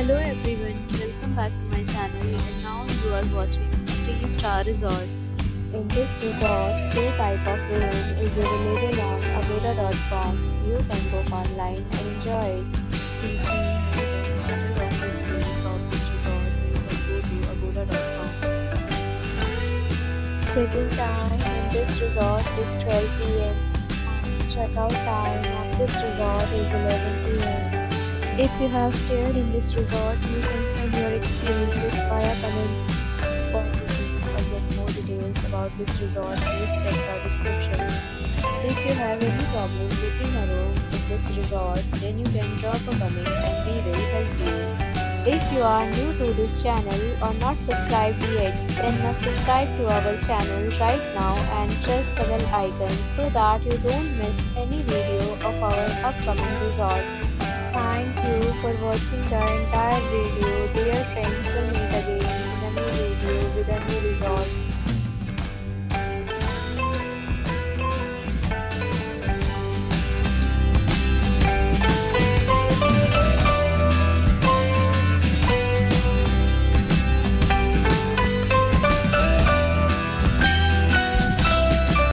Hello everyone, welcome back to my channel and now you are watching 3 star resort. In this resort, two type of room is available on agoda.com. You can book online and enjoy it. To see more than 100 reviews of this resort, you can go. Check-in time in this resort is 12 pm. Check-out time of this resort is 11 pm. If you have stayed in this resort, you can send your experiences via comments. For get more details about this resort, please check the description. If you have any problem booking a room in this resort, then you can drop a comment and we will help you. If you are new to this channel or not subscribed yet, then must subscribe to our channel right now and press the bell icon so that you don't miss any video of our upcoming resort. Thank you for watching the entire video. Dear friends,